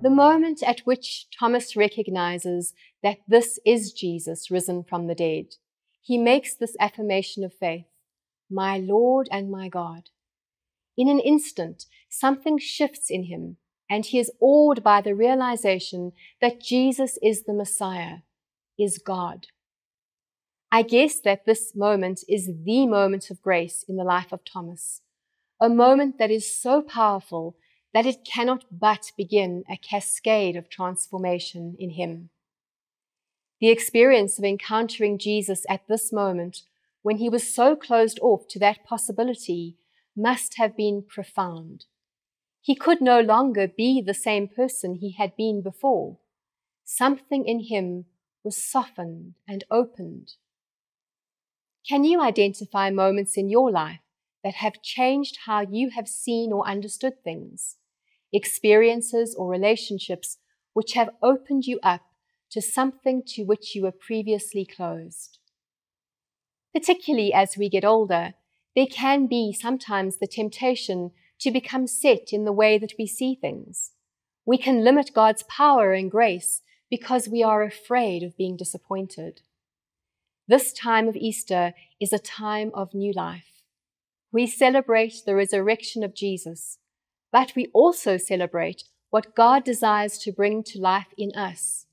The moment at which Thomas recognizes that this is Jesus risen from the dead, he makes this affirmation of faith My Lord and my God. In an instant, something shifts in him, and he is awed by the realization that Jesus is the Messiah, is God. I guess that this moment is the moment of grace in the life of Thomas, a moment that is so powerful that it cannot but begin a cascade of transformation in him. The experience of encountering Jesus at this moment, when he was so closed off to that possibility, must have been profound. He could no longer be the same person he had been before. Something in him was softened and opened. Can you identify moments in your life that have changed how you have seen or understood things? Experiences, or relationships which have opened you up to something to which you were previously closed. Particularly as we get older, there can be sometimes the temptation to become set in the way that we see things. We can limit God's power and grace because we are afraid of being disappointed. This time of Easter is a time of new life. We celebrate the resurrection of Jesus, but we also celebrate what God desires to bring to life in us.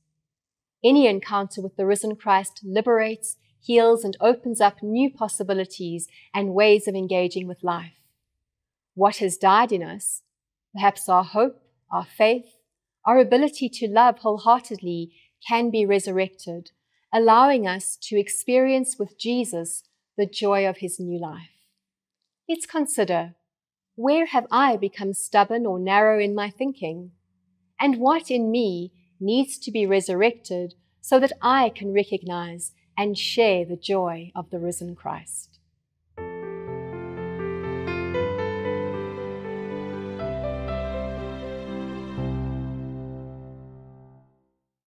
Any encounter with the risen Christ liberates, heals, and opens up new possibilities and ways of engaging with life. What has died in us, perhaps our hope, our faith, our ability to love wholeheartedly, can be resurrected, allowing us to experience with Jesus the joy of his new life. Let's consider where have I become stubborn or narrow in my thinking? And what in me needs to be resurrected so that I can recognize and share the joy of the risen Christ?